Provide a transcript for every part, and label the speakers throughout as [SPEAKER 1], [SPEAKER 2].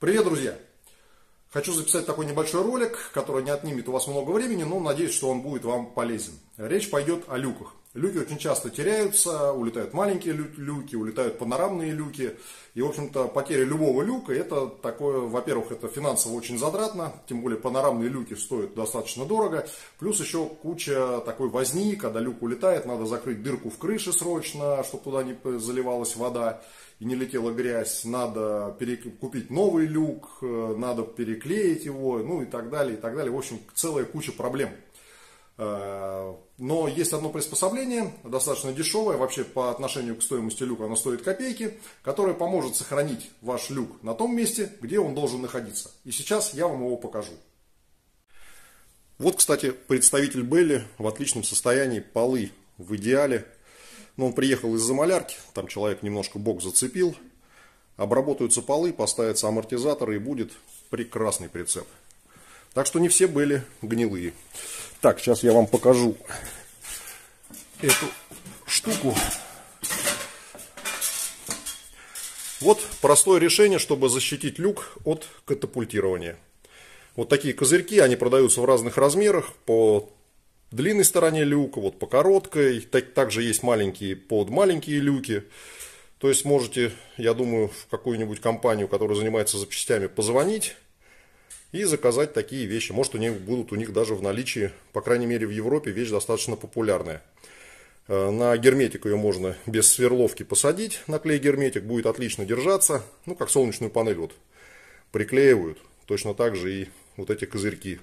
[SPEAKER 1] Привет, друзья! Хочу записать такой небольшой ролик, который не отнимет у вас много времени, но надеюсь, что он будет вам полезен. Речь пойдет о люках. Люки очень часто теряются, улетают маленькие люки, улетают панорамные люки. И, в общем-то, потеря любого люка, это такое, во-первых, это финансово очень затратно, тем более панорамные люки стоят достаточно дорого. Плюс еще куча такой возни, когда люк улетает, надо закрыть дырку в крыше срочно, чтобы туда не заливалась вода и не летела грязь, надо купить новый люк, э, надо переклеить его, ну и так далее, и так далее. В общем, целая куча проблем. Э, но есть одно приспособление, достаточно дешевое, вообще по отношению к стоимости люка оно стоит копейки, которое поможет сохранить ваш люк на том месте, где он должен находиться. И сейчас я вам его покажу. Вот, кстати, представитель Белли в отличном состоянии, полы в идеале, но он приехал из-за малярки, там человек немножко бок зацепил. Обработаются полы, поставятся амортизаторы и будет прекрасный прицеп. Так что не все были гнилые. Так, сейчас я вам покажу эту штуку. Вот простое решение, чтобы защитить люк от катапультирования. Вот такие козырьки, они продаются в разных размерах по длинной стороне люка, вот по короткой. Так, также есть маленькие под маленькие люки. То есть можете, я думаю, в какую-нибудь компанию, которая занимается запчастями, позвонить и заказать такие вещи. Может, у них будут у них даже в наличии, по крайней мере, в Европе вещь достаточно популярная. Э, на герметик ее можно без сверловки посадить, на клей герметик, будет отлично держаться, ну, как солнечную панель вот приклеивают. Точно так же и вот эти козырьки.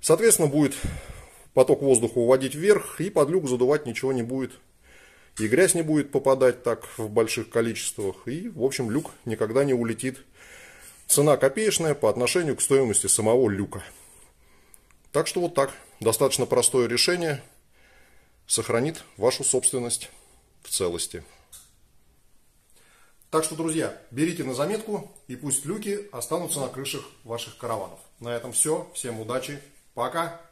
[SPEAKER 1] Соответственно, будет поток воздуха уводить вверх, и под люк задувать ничего не будет. И грязь не будет попадать так в больших количествах. И, в общем, люк никогда не улетит. Цена копеечная по отношению к стоимости самого люка. Так что вот так. Достаточно простое решение. Сохранит вашу собственность в целости. Так что, друзья, берите на заметку и пусть люки останутся на крышах ваших караванов. На этом все. Всем удачи. Пока.